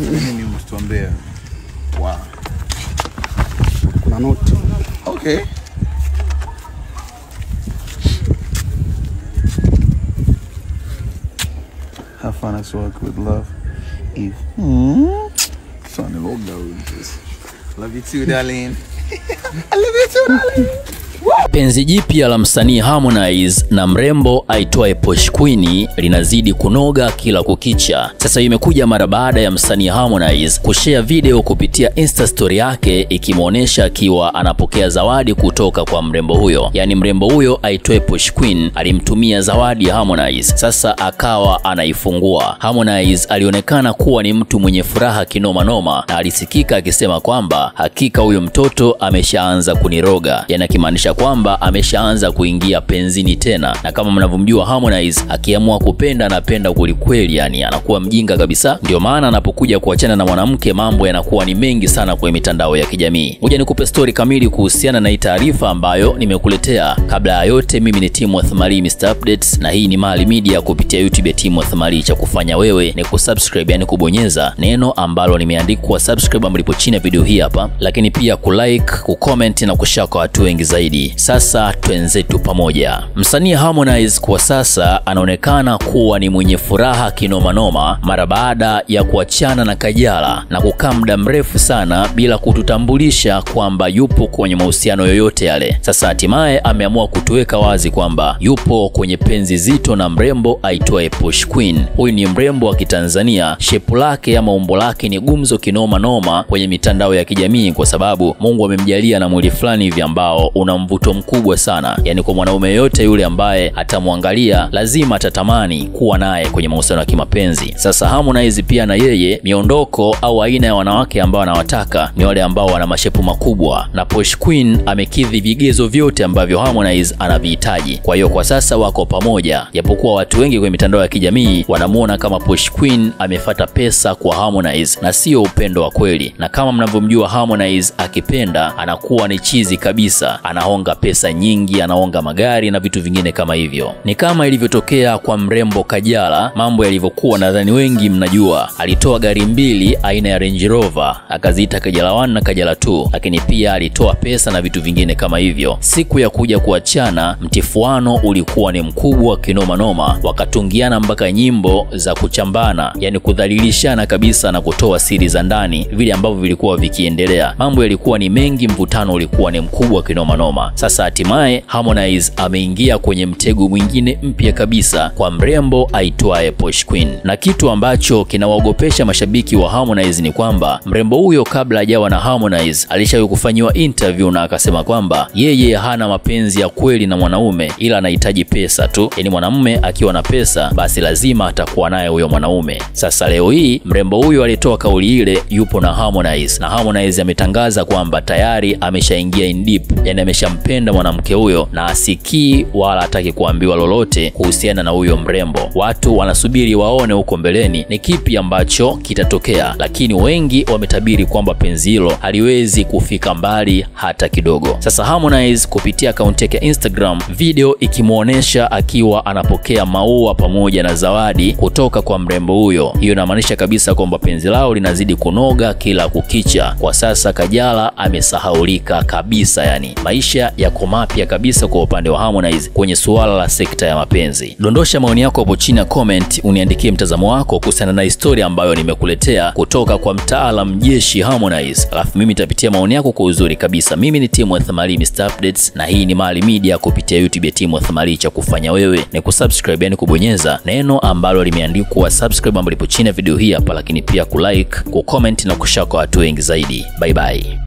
Mimi ni mtoto wa Mbeya. Wow. Kuna noti. Okay. Have fun at work with love. Eve. Hmm. Son of old nose. Love you too, darling. I love you too, darling. Penzi jipya la msanii Harmonize na mrembo aitwaye Posh Queen linazidi kunoga kila kukicha. Sasa imekuja mara baada ya msanii Harmonize kushare video kupitia Insta story yake ikimwonyesha akiwa anapokea zawadi kutoka kwa mrembo huyo. Yaani mrembo huyo aitwaye Posh Queen alimtumia zawadi Harmonize, sasa akawa anaifungua. Harmonize alionekana kuwa ni mtu mwenye furaha kinoma noma, na alisikika akisema kwamba hakika huyo mtoto ameshaanza kuniroga, yaani akimaanisha kwamba ameshaanza kuingia penzini tena, na kama mnavyomjua Harmonize akiamua kupenda anapenda kwelikweli, yani anakuwa mjinga kabisa. Ndio maana anapokuja kuachana na mwanamke mambo yanakuwa ni mengi sana kwenye mitandao ya kijamii. Ngoja nikupe stori kamili kuhusiana na hii taarifa ambayo nimekuletea. Kabla ya yote, mimi ni Timothy Mali Mr Updates, na hii ni Mali Media kupitia YouTube ya Timothy Mali. Cha kufanya wewe ni kusubscribe, yani kubonyeza neno ambalo limeandikwa subscribe ambapo chini ya video hii hapa, lakini pia kulike, kucomment na kushare kwa watu wengi zaidi. Sasa twenzetu pamoja. Msanii Harmonize kwa sasa anaonekana kuwa ni mwenye furaha kinomanoma mara baada ya kuachana na Kajala na kukaa muda mrefu sana bila kututambulisha kwamba yupo kwenye mahusiano yoyote yale. Sasa hatimaye ameamua kutuweka wazi kwamba yupo kwenye penzi zito na mrembo aitwaye Posh Queen. Huyu ni mrembo wa Kitanzania, shepu lake ama umbo lake ni gumzo kinoma noma kwenye mitandao ya kijamii kwa sababu Mungu amemjalia na mwili fulani hivi ambao una mvuto mkubwa sana, yaani kwa mwanaume yote yule ambaye atamwangalia lazima atatamani kuwa naye kwenye mahusiano ya kimapenzi. Sasa Harmonize pia na yeye miondoko au aina ya wanawake ambao anawataka ni wale ambao wana mashepu makubwa, na Posh Queen amekidhi vigezo vyote ambavyo Harmonize anavihitaji. Kwa hiyo kwa sasa wako pamoja, japokuwa watu wengi kwenye mitandao ya kijamii wanamuona kama Posh Queen amefata pesa kwa Harmonize na sio upendo wa kweli, na kama mnavyomjua Harmonize akipenda anakuwa ni chizi kabisa, anahonga pesa nyingi, anaonga magari na vitu vingine kama hivyo. Ni kama ilivyotokea kwa mrembo Kajala, mambo yalivyokuwa, nadhani wengi mnajua. Alitoa gari mbili aina ya Range Rover akaziita Kajala 1 na Kajala 2, lakini pia alitoa pesa na vitu vingine kama hivyo. Siku ya kuja kuachana, mtifuano ulikuwa ni mkubwa kinoma noma, wakatungiana mpaka nyimbo za kuchambana, yani kudhalilishana kabisa na kutoa siri za ndani, vile ambavyo vilikuwa vikiendelea. Mambo yalikuwa ni mengi, mvutano ulikuwa ni mkubwa kinoma noma. Sasa hatimaye Harmonize ameingia kwenye mtego mwingine mpya kabisa kwa mrembo aitwaye Posh Queen, na kitu ambacho kinawaogopesha mashabiki wa Harmonize ni kwamba mrembo huyo kabla hajawa na Harmonize alishawahi kufanyiwa interview na akasema kwamba yeye hana mapenzi ya kweli na mwanaume, ila anahitaji pesa tu. Yaani mwanamume akiwa na pesa basi lazima atakuwa naye huyo mwanaume. Sasa leo hii mrembo huyo alitoa kauli ile, yupo na Harmonize na Harmonize ametangaza kwamba tayari ameshaingia in deep, yani ameshampenda mwanamke huyo na asikii wala hataki kuambiwa lolote kuhusiana na huyo mrembo. Watu wanasubiri waone huko mbeleni ni kipi ambacho kitatokea, lakini wengi wametabiri kwamba penzi hilo haliwezi kufika mbali hata kidogo. Sasa Harmonize kupitia akaunti yake ya Instagram, video ikimwonyesha akiwa anapokea maua pamoja na zawadi kutoka kwa mrembo huyo. Hiyo inamaanisha kabisa kwamba penzi lao linazidi kunoga kila kukicha. Kwa sasa Kajala amesahaulika kabisa, yani maisha yako pia kabisa kwa upande wa Harmonize kwenye suala la sekta ya mapenzi. Dondosha maoni yako hapo chini ya comment, uniandikie mtazamo wako kuhusiana na historia ambayo nimekuletea kutoka kwa mtaalam jeshi Harmonize, alafu mimi nitapitia maoni yako kwa uzuri kabisa. Mimi ni Timothy Mali Mr Updates, na hii ni Mali Media kupitia YouTube ya Timothy Mali. Cha kufanya wewe ni kusubscribe, yani kubonyeza neno ambalo limeandikwa subscribe, ambalo lipo chini ya video hii hapa, lakini pia kulike, kucomment na kushare kwa watu wengi zaidi. Bye bye.